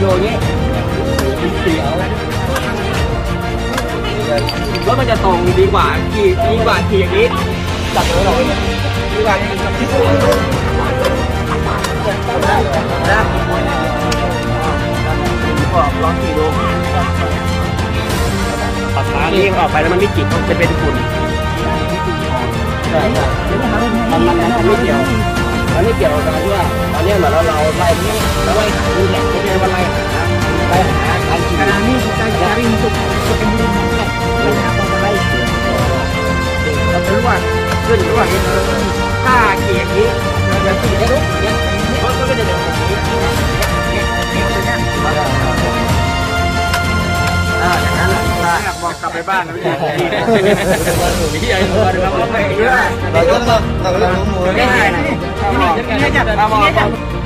อยู่อย่างนี้เสียวแล้ถมันจะตรงดีกว่าขี่ดีกว่าขี่อย่างนี้จับรถเราดีกว่าที่นะขอบร้องกี่โลขัดมานี่ออกไปแล้วมันไม่จิดมันจะเป็นฝุ่นใช่ใช่ไม่เกี่ยว ไม่เกี่ยวกับที่ว่าตอนนี้เหมือนเราเราไล่เราไล่หาดูแหละไม่ใช่ว่าไล่หาไล่หาการขี่ Karena ini kita cari untuk kepentingan kita. Banyak apa lain. เราเป็นว่าขึ้นหรื ไปบ้านนะพี่พี่ใหญ่ตัวเราก็ไม่ได้เราก็เราเราก็รู้มือไม่ได้นะนี่จับนี่จับ Thank you.